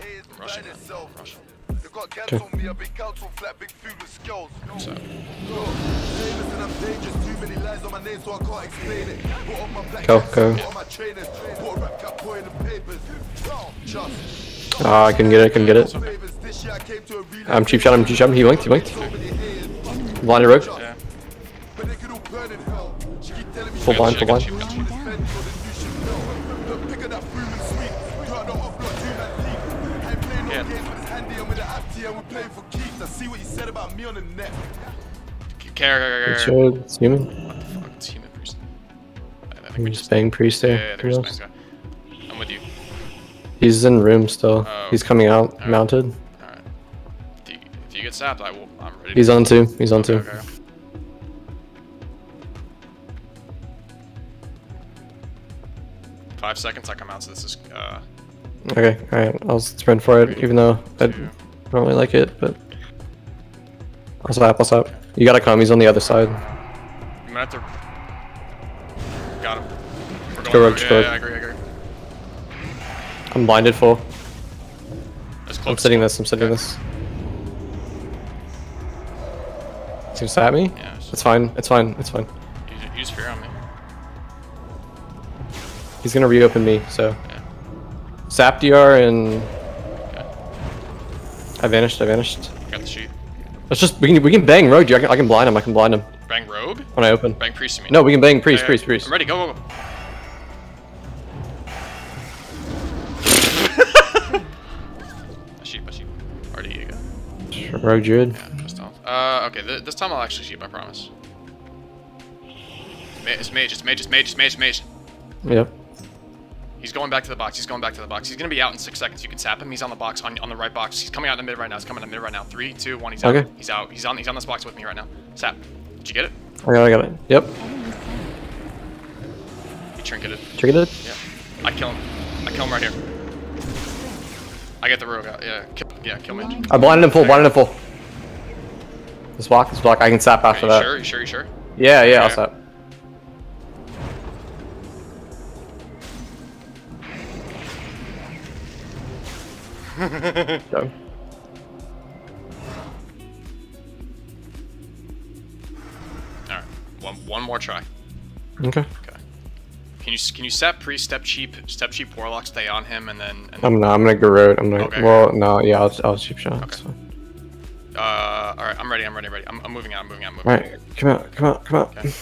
I'm rushing, man. I'm rushing. Okay. So, Go, go. Ah, I couldn't get it, I couldn't get it. I'm um, cheap shot, I'm cheap shot, um, he blinked, he blinked. Blinded rogue. yeah. Full blind, full blind. Care, care, care, It's, care. it's human. What the fuck? It's human priest. I I think We we just just. bang priest Yeah, there. yeah, yeah, Who there's else? this guy. I'm with you. He's in room still. Oh, He's coming out, Alright. mounted. Alright. If you, if you get sapped, I will. I'm ready. He's on two, he's on Okay, two. okay. Five seconds, I come out, so this is, uh, Okay, alright, I'll sprint for it, even though I don't really like it, but... I'll slap, I'll slap. You gotta come, he's on the other side. You might have to. Got him. We're go rogue, yeah, yeah, I agree, I agree. I'm blinded full. That's close. I'm sitting this, I'm sitting Okay. this. Seems to at me? Yeah, just It's fine, it's fine, it's fine. use, use fear on me. He's gonna reopen me, so... Sap DR and... I vanished, I vanished. Got the sheep. Let's just, we can, we can bang Rogue, dude. I can, I can blind him, I can blind him Bang rogue? when I open. Bang priest, you mean? No, we can bang priest, Yeah, priest, priest. I'm ready, go, go, go. sheep, a sheep. Already, you go. Rogue Druid. Yeah. Uh, okay, th this time I'll actually sheep, I promise. It's mage, it's mage, it's mage, it's mage, it's mage. Yep. He's going back to the box. He's going back to the box. He's gonna be out in six seconds. You can sap him. He's on the box on, on the right box. He's coming out in the mid right now. He's coming in the mid right now. Three, two, one. He's out. Okay. He's out. He's on. He's on this box with me right now. Sap. Did you get it? I got it, I got it. Yep. He trinketed. Triggered it? Yeah. I kill him. I kill him right here. I get the rogue out. Yeah. Kill, yeah. Kill mage. I blinded him full, blinded him full. This block, this block, I can sap Are after you that. sure? You sure? You sure? Yeah, yeah, I'll Okay. sap. Go. All right. One one more try. Okay. Okay. Can you can you step pre step cheap step cheap warlock stay on him and then and I'm not, I'm gonna garrote. I'm gonna, Okay. well, no, yeah, I'll, I'll cheap shot. Okay. fine. uh all right I'm ready I'm ready ready I'm, I'm moving out I'm moving out I'm moving out. Alright, come out, come out, come out. Okay.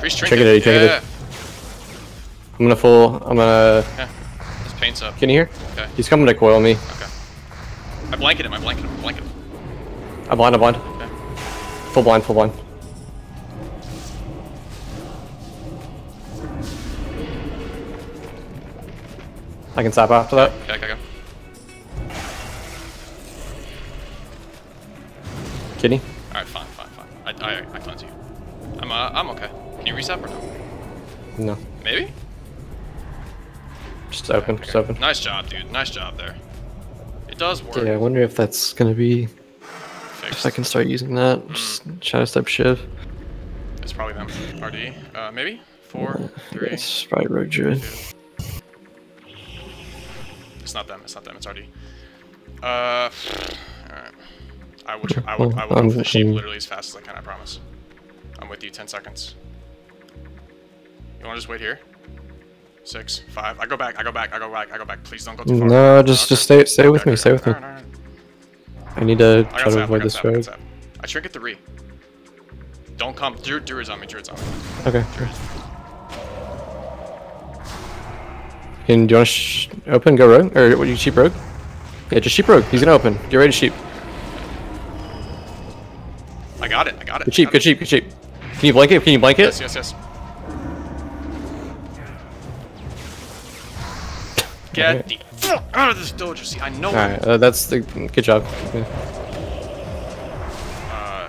Priest trinket. Trinketed, he trinketed. Yeah. I'm gonna full, I'm gonna, Yeah. His paint's up. can you hear? Okay. He's coming to coil me. Okay. I blanket him. I blanket him. I blanket him. I blind, I blind. Okay. Full blind, full blind. I can sap after that. Okay. Okay. okay. Kitty? All right. Fine. Fine. Fine. I I I cleanse you. I'm uh I'm okay. Can you reset or no? No. Maybe. Just open, just Okay. open. Nice job, dude. Nice job there. It does work. Yeah, I wonder if that's gonna be Fixed. if I can start using that. Just shadow step shiv. It's probably them. RD. Uh, maybe four, three. It's probably rogue druid. It's not them. It's not them. It's RD. Uh, all right. I will. I will. I will Um, move the sheep literally as fast as I can. I promise. I'm with you. Ten seconds. You want to just wait here? Six, five. I go back. I go back. I go back. I go back. Please don't go too far. No, just Okay. just stay stay with Okay, me, stay with me. I need to I try to avoid this sap, I rogue. sap. Three. Don't come. Druid, Druid's on me. Druid's on me. Okay. Can do you want to open? Go rogue, or what? You sheep rogue? Yeah, just sheep rogue. He's gonna open. Get ready to sheep. I got it. I got it. Good I sheep. Good sheep. Good sheep. Can you blanket? Can you blanket? Yes, yes, yes. Get Okay. the fuck out of this dojo. See, I know. All right. Uh, that's the good job. Yeah. Uh,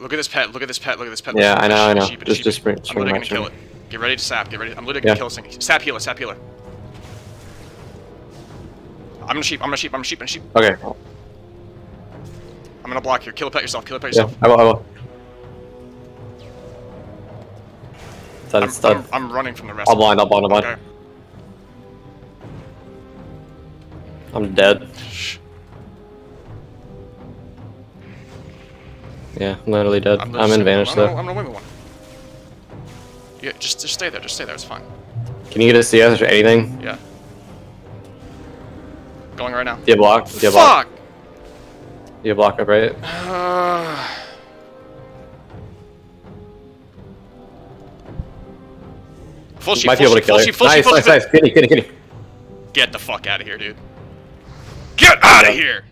look at this pet. Look at this pet. Look at this pet. Yeah, I know, I know. sheep, Just- sheep. just spring- I'm literally gonna kill it. Get ready to sap. Get ready. I'm literally Yeah. gonna kill this thing. Sap healer. Sap healer. I'm gonna sheep. I'm gonna sheep. I'm gonna sheep. I'm gonna sheep. Okay. I'm gonna block here. Kill a pet yourself. Kill a pet Yeah, yourself. I will. I will. I'm. I'm, I'm running from the rest. I'll blind, I'll blind, I'll blind. Okay. I'm dead. Yeah, I'm literally dead. I'm, in Vanish I'm though. I'm gonna win one. Yeah, just just stay there. Just stay there. It's fine. Can you get a CS or anything? Yeah. Going right now. Do you block? Do you block? Fuck. Do you block up right? Uh, full sheep. Might be full able to kill her. sheep, full Nice, sheep, full nice, sheep. nice. Kitty, kitty, kitty. Get the fuck out of here, dude. Get out of here.